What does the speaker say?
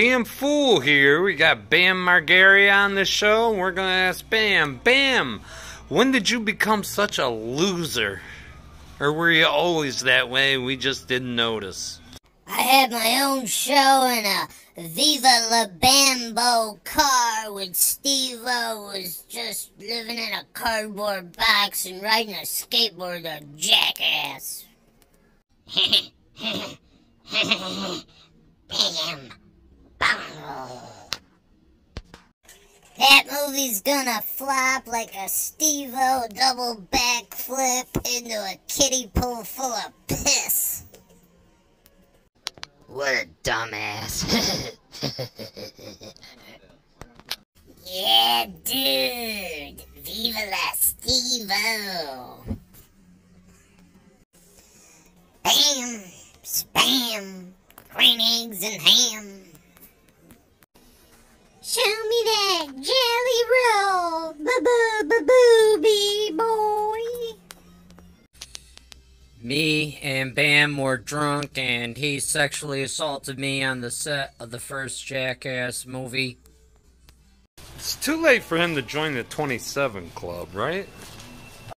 Damn fool here. We got Bam Margera on the show. We're gonna ask Bam, Bam, when did you become such a loser? Or were you always that way? We just didn't notice. I had my own show in a Viva La Bambo car when Steve-O was just living in a cardboard box and riding a skateboard, a jackass. Bam! That movie's gonna flop like a Steve-O double backflip into a kiddie pool full of piss. What a dumbass. Yeah, dude. Viva la Steve-O. Bam, spam, green eggs and ham. Show me that jelly roll, boo boo booby boy. Me and Bam were drunk and he sexually assaulted me on the set of the first Jackass movie. It's too late for him to join the 27 club, right?